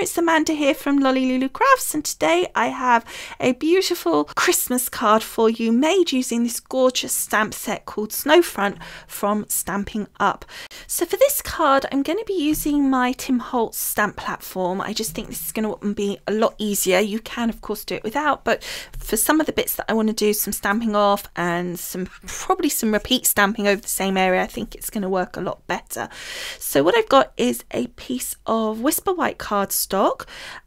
it's Amanda here from Lolli Lulu Crafts and today I have a beautiful Christmas card for you made using this gorgeous stamp set called Snowfront from Stampin Up. So for this card I'm going to be using my Tim Holtz stamp platform. I just think this is going to be a lot easier. You can of course do it without but for some of the bits that I want to do some stamping off and some probably some repeat stamping over the same area I think it's going to work a lot better. So what I've got is a piece of Whisper White cardstock.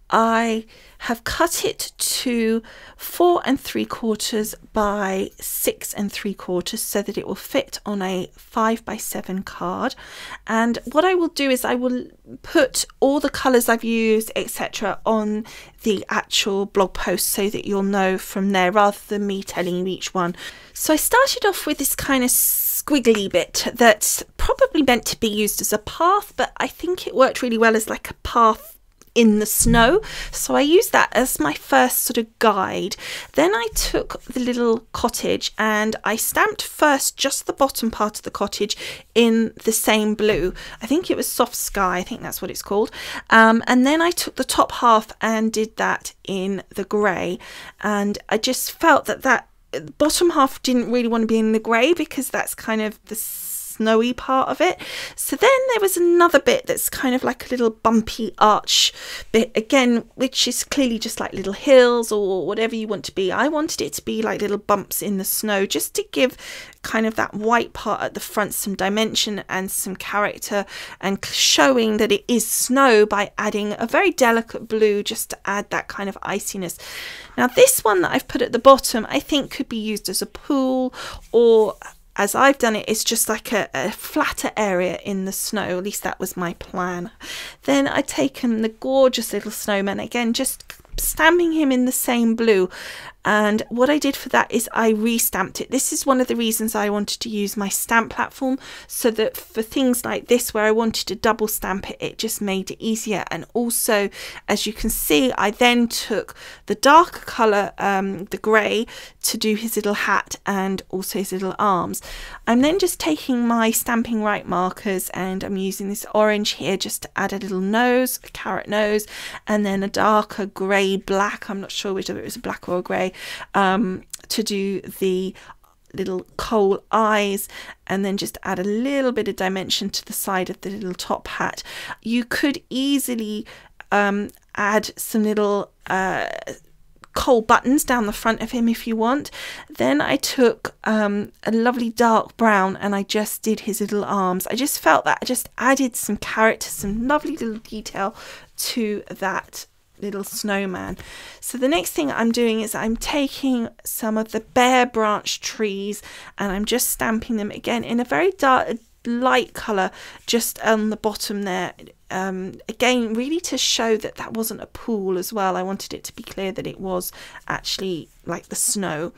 I have cut it to four and three quarters by six and three quarters so that it will fit on a five by seven card. And what I will do is I will put all the colours I've used, etc., on the actual blog post so that you'll know from there rather than me telling you each one. So I started off with this kind of squiggly bit that's probably meant to be used as a path, but I think it worked really well as like a path in the snow. So I used that as my first sort of guide. Then I took the little cottage and I stamped first just the bottom part of the cottage in the same blue. I think it was soft sky, I think that's what it's called. Um, and then I took the top half and did that in the grey. And I just felt that that bottom half didn't really want to be in the grey because that's kind of the snowy part of it. So then there was another bit that's kind of like a little bumpy arch bit again, which is clearly just like little hills or whatever you want to be. I wanted it to be like little bumps in the snow just to give kind of that white part at the front some dimension and some character and showing that it is snow by adding a very delicate blue just to add that kind of iciness. Now this one that I've put at the bottom I think could be used as a pool or as I've done it, it's just like a, a, flatter area in the snow. At least that was my plan. Then I'd taken the gorgeous little snowman again, just stamping him in the same blue and what I did for that is I re-stamped it. This is one of the reasons I wanted to use my stamp platform so that for things like this where I wanted to double stamp it, it just made it easier. And also, as you can see, I then took the darker colour, um, the grey, to do his little hat and also his little arms. I'm then just taking my Stampin Write markers and I'm using this orange here just to add a little nose, a carrot nose, and then a darker grey black. I'm not sure which of it was a black or a grey um, to do the little coal eyes and then just add a little bit of dimension to the side of the little top hat. You could easily um, add some little uh, coal buttons down the front of him if you want. Then I took um, a lovely dark brown and I just did his little arms. I just felt that I just added some character, some lovely little detail to that little snowman. So the next thing I'm doing is I'm taking some of the bare branch trees and I'm just stamping them again in a very dark light colour just on the bottom there. Um, again, really to show that that wasn't a pool as well. I wanted it to be clear that it was actually like the snow.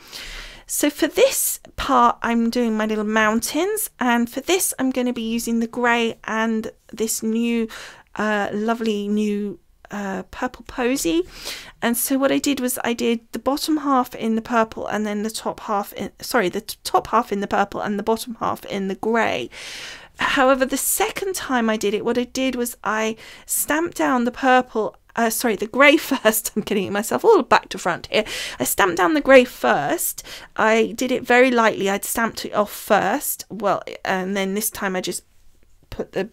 So for this part, I'm doing my little mountains, and for this, I'm going to be using the grey and this new, uh, lovely new uh, purple posy and so what I did was I did the bottom half in the purple and then the top half in sorry the top half in the purple and the bottom half in the grey however the second time I did it what I did was I stamped down the purple uh, sorry, the grey first. I'm getting myself all back to front here. I stamped down the grey first. I did it very lightly. I'd stamped it off first. Well, and then this time I just put the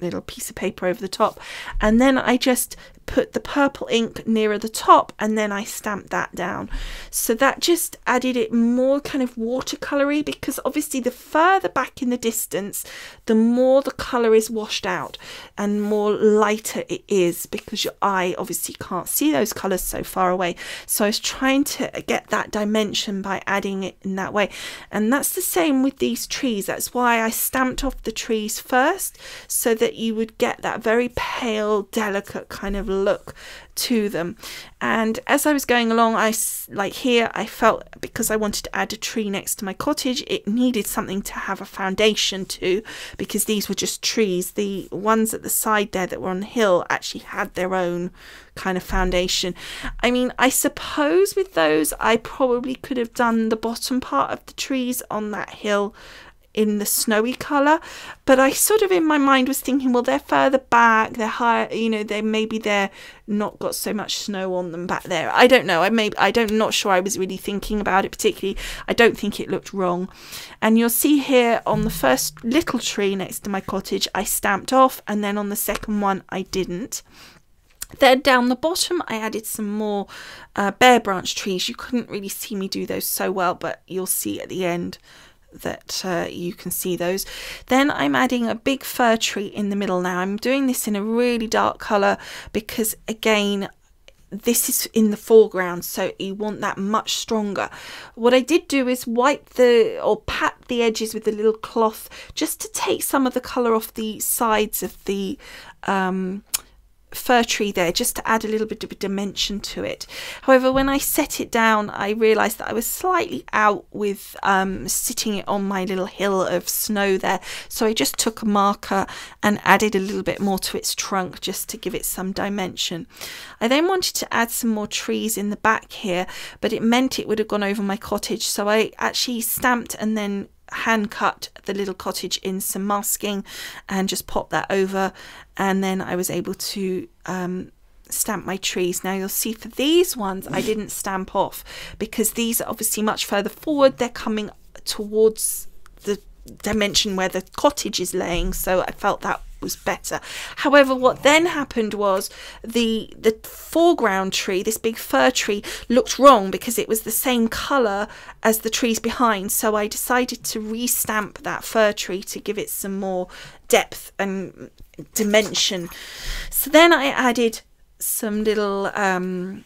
little piece of paper over the top and then I just put the purple ink nearer the top and then I stamped that down. So that just added it more kind of watercolory because obviously the further back in the distance, the more the colour is washed out and more lighter it is because your eye obviously can't see those colours so far away. So I was trying to get that dimension by adding it in that way. And that's the same with these trees. That's why I stamped off the trees first so that you would get that very pale, delicate kind of look to them. And as I was going along, I like here, I felt because I wanted to add a tree next to my cottage, it needed something to have a foundation to because these were just trees. The ones at the side there that were on the hill actually had their own kind of foundation. I mean, I suppose with those, I probably could have done the bottom part of the trees on that hill in the snowy colour. But I sort of in my mind was thinking, well, they're further back, they're higher, you know, they maybe they're not got so much snow on them back there. I don't know. I may I don't not sure I was really thinking about it particularly. I don't think it looked wrong. And you'll see here on the first little tree next to my cottage, I stamped off, and then on the second one, I didn't. Then down the bottom, I added some more uh, bare branch trees. You couldn't really see me do those so well, but you'll see at the end that uh, you can see those. Then I'm adding a big fir tree in the middle now. I'm doing this in a really dark colour because again, this is in the foreground so you want that much stronger what i did do is wipe the or pat the edges with a little cloth just to take some of the color off the sides of the um, fir tree there just to add a little bit of a dimension to it. However, when I set it down, I realised that I was slightly out with um, sitting it on my little hill of snow there. So I just took a marker and added a little bit more to its trunk just to give it some dimension. I then wanted to add some more trees in the back here, but it meant it would have gone over my cottage. So I actually stamped and then hand cut the little cottage in some masking and just pop that over and then I was able to um, stamp my trees. Now you'll see for these ones I didn't stamp off because these are obviously much further forward. They're coming towards the dimension where the cottage is laying so I felt that was better. However, what then happened was the the foreground tree, this big fir tree, looked wrong because it was the same colour as the trees behind. So I decided to restamp that fir tree to give it some more depth and dimension. So then I added some little um,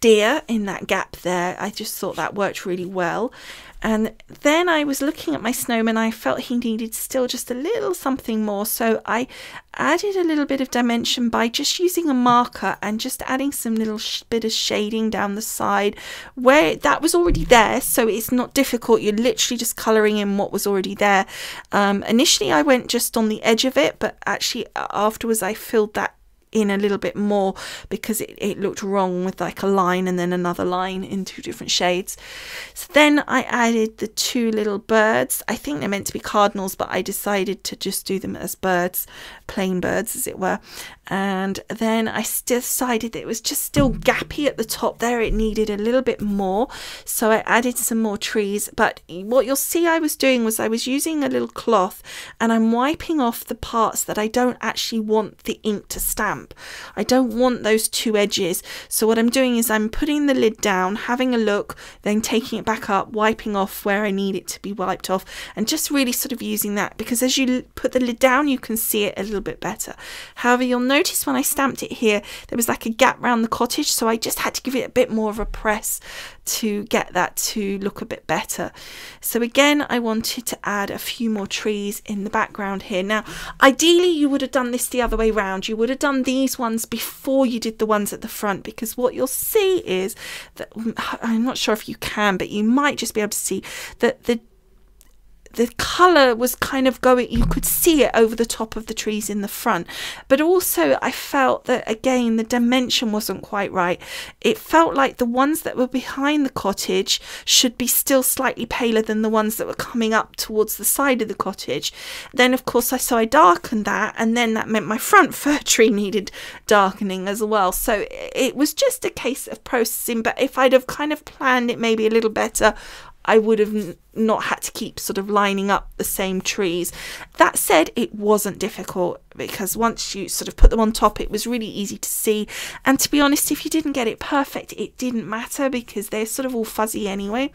deer in that gap there. I just thought that worked really well. And then I was looking at my snowman, I felt he needed still just a little something more. So I added a little bit of dimension by just using a marker and just adding some little bit of shading down the side where that was already there. So it's not difficult. You're literally just colouring in what was already there. Um, initially, I went just on the edge of it, but actually afterwards I filled that in a little bit more because it, it looked wrong with like a line and then another line in two different shades. So then I added the two little birds. I think they're meant to be cardinals, but I decided to just do them as birds, plain birds as it were. And then I decided that it was just still gappy at the top there. It needed a little bit more. So I added some more trees. But what you'll see I was doing was I was using a little cloth and I'm wiping off the parts that I don't actually want the ink to stamp stamp. I don't want those two edges. So what I'm doing is I'm putting the lid down, having a look, then taking it back up, wiping off where I need it to be wiped off, and just really sort of using that because as you put the lid down, you can see it a little bit better. However, you'll notice when I stamped it here, there was like a gap around the cottage, so I just had to give it a bit more of a press to get that to look a bit better. So again, I wanted to add a few more trees in the background here. Now, ideally, you would have done this the other way around. You would have done these ones before you did the ones at the front because what you'll see is that mm, I'm not sure if you can, but you might just be able to see that the the color was kind of going you could see it over the top of the trees in the front. But also i felt that again the dimension wasn't quite right. It felt like the ones that were behind the cottage should be still slightly paler than the ones that were coming up towards the side of the cottage. Then of course i so i darkened that and then that meant my front fir tree needed darkening as well. So it was just a case of processing but if i'd have kind of planned it maybe a little better I would have not had to keep sort of lining up the same trees. That said, it wasn't difficult because once you sort of put them on top, it was really easy to see. And to be honest, if you didn't get it perfect, it didn't matter because they're sort of all fuzzy anyway.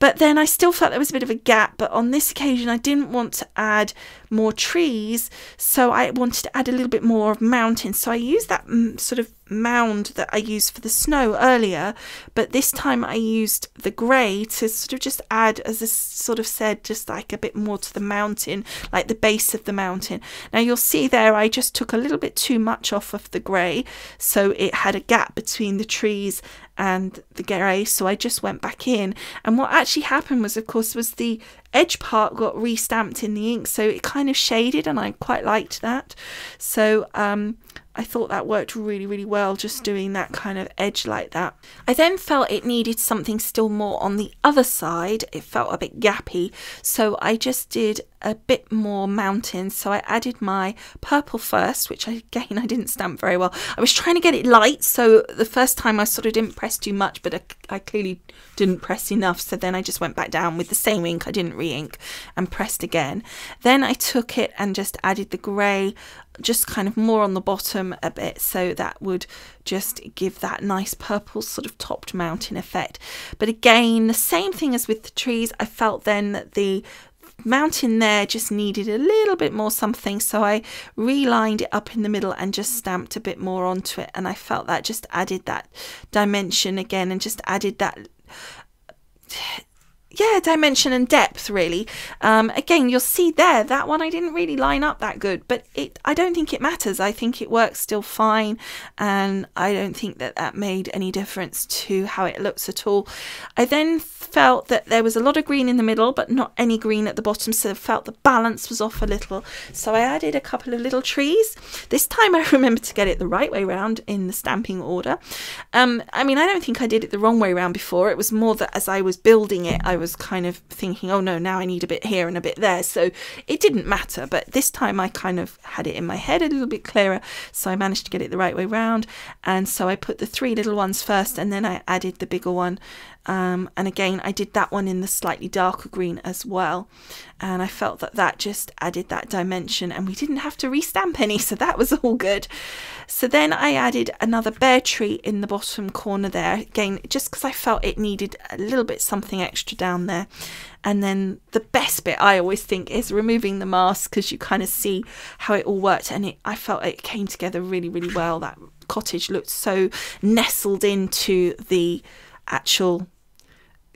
But then I still felt there was a bit of a gap. But on this occasion, I didn't want to add more trees, so I wanted to add a little bit more of mountains. So I used that mm, sort of mound that I used for the snow earlier, but this time I used the grey to sort of just add as I sort of said, just like a bit more to the mountain, like the base of the mountain. Now you'll see there, I just took a little bit too much off of the grey, so it had a gap between the trees and the grey so I just went back in and what actually happened was of course was the edge part got re-stamped in the ink so it kind of shaded and I quite liked that so um, I thought that worked really, really well, just doing that kind of edge like that. I then felt it needed something still more on the other side. It felt a bit gappy, so I just did a bit more mountains. So I added my purple first, which again I didn't stamp very well. I was trying to get it light, so the first time I sort of didn't press too much, but I, I clearly didn't press enough. So then I just went back down with the same ink. I didn't re-ink and pressed again. Then I took it and just added the grey just kind of more on the bottom a bit so that would just give that nice purple sort of topped mountain effect but again the same thing as with the trees I felt then that the mountain there just needed a little bit more something so I relined it up in the middle and just stamped a bit more onto it and I felt that just added that dimension again and just added that yeah, dimension and depth really. Um, again, you'll see there that one I didn't really line up that good, but it I don't think it matters. I think it works still fine, and I don't think that that made any difference to how it looks at all. I then felt that there was a lot of green in the middle, but not any green at the bottom, so I felt the balance was off a little. So I added a couple of little trees. This time I remembered to get it the right way round in the stamping order. Um, I mean, I don't think I did it the wrong way round before. It was more that as I was building it, I was was kind of thinking, oh no, now I need a bit here and a bit there. So it didn't matter. But this time I kind of had it in my head a little bit clearer. So I managed to get it the right way round. And so I put the three little ones first and then I added the bigger one. Um, and again, I did that one in the slightly darker green as well. And I felt that that just added that dimension and we didn't have to restamp any. So that was all good. So then I added another bare tree in the bottom corner there, again, just because I felt it needed a little bit something extra down there. And then the best bit I always think is removing the mask because you kind of see how it all worked. And it, I felt it came together really, really well. That cottage looked so nestled into the actual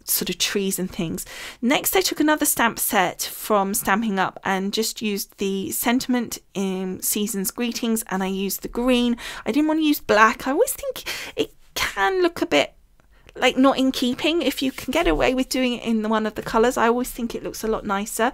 sort of trees and things. Next, I took another stamp set from Stampin Up and just used the sentiment in Season's Greetings and I used the green. I didn't want to use black. I always think it can look a bit like not in keeping. If you can get away with doing it in one of the colors i always think it looks a lot nicer.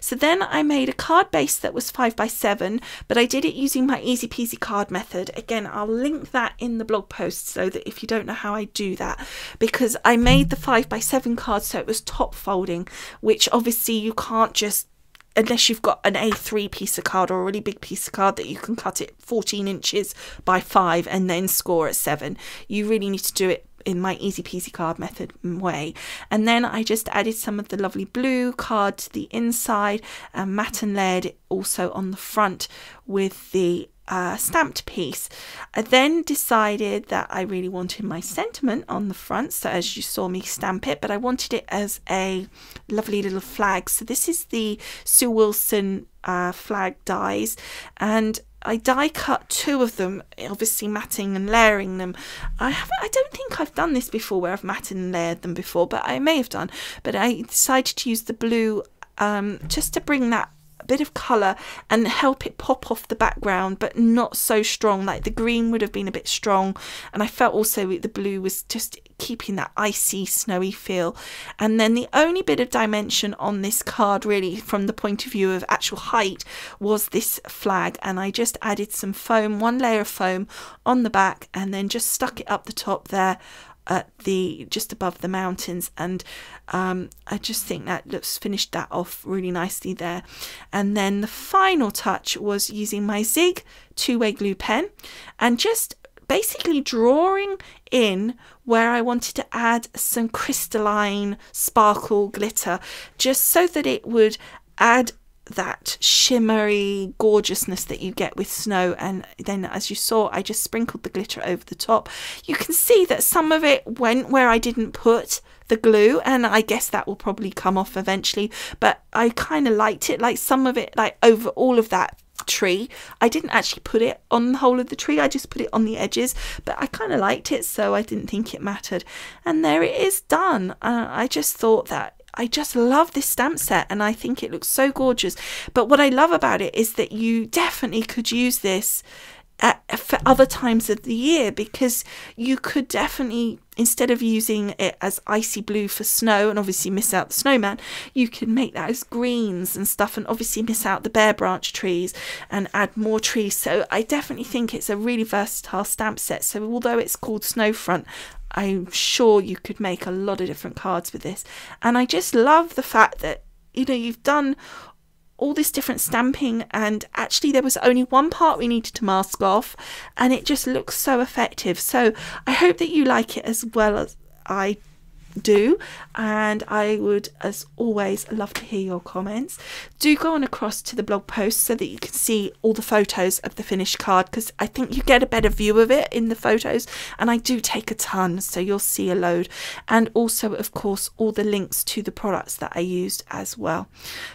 So then i made a card base that was five by seven but i did it using my easy peasy card method. Again i'll link that in the blog post so that if you don't know how i do that because i made the five by seven card so it was top folding which obviously you can't just unless you've got an A3 piece of card or a really big piece of card that you can cut it 14 inches by 5 and then score at 7. You really need to do it in my easy peasy card method way. And then I just added some of the lovely blue card to the inside and matte and lead also on the front with the uh, stamped piece. I then decided that I really wanted my sentiment on the front, so as you saw me stamp it, but I wanted it as a lovely little flag. So this is the Sue Wilson uh, flag dies, and I die cut two of them, obviously matting and layering them. I have I don't think I've done this before where I've matted and layered them before, but I may have done. But I decided to use the blue um, just to bring that bit of colour and help it pop off the background but not so strong. Like the green would have been a bit strong and I felt also the blue was just keeping that icy snowy feel. And then the only bit of dimension on this card really from the point of view of actual height was this flag and I just added some foam one layer of foam on the back and then just stuck it up the top there at the just above the mountains and um, I just think that looks finished that off really nicely there. And then the final touch was using my Zig two-way glue pen and just basically drawing in where I wanted to add some crystalline sparkle glitter just so that it would add that shimmery gorgeousness that you get with snow. And then as you saw I just sprinkled the glitter over the top. You can see that some of it went where I didn't put the glue and I guess that will probably come off eventually. But I kind of liked it like some of it like over all of that tree. I didn't actually put it on the whole of the tree I just put it on the edges but I kind of liked it so I didn't think it mattered. And there it is done. Uh, I just thought that I just love this stamp set and I think it looks so gorgeous. But what I love about it is that you definitely could use this at, for other times of the year because you could definitely instead of using it as icy blue for snow and obviously miss out the snowman you can make that as greens and stuff and obviously miss out the bare branch trees and add more trees so i definitely think it's a really versatile stamp set so although it's called snowfront i'm sure you could make a lot of different cards with this. And i just love the fact that you know you've done all this different stamping and actually there was only one part we needed to mask off and it just looks so effective. So i hope that you like it as well as i do and I would as always love to hear your comments. Do go on across to the blog post so that you can see all the photos of the finished card because I think you get a better view of it in the photos and I do take a ton so you'll see a load. And also of course all the links to the products that I used as well.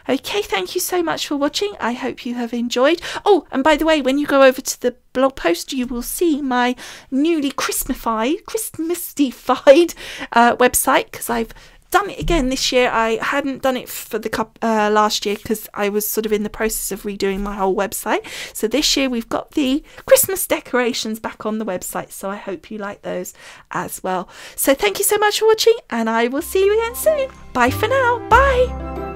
Okay thank you so much for watching. I hope you have enjoyed. Oh and by the way when you go over to the blog post, you will see my newly Christmasified, Christmasified uh, website because I've done it again this year. I hadn't done it for the uh, last year because I was sort of in the process of redoing my whole website. So this year we've got the Christmas decorations back on the website. So I hope you like those as well. So thank you so much for watching, and I will see you again soon. Bye for now. Bye.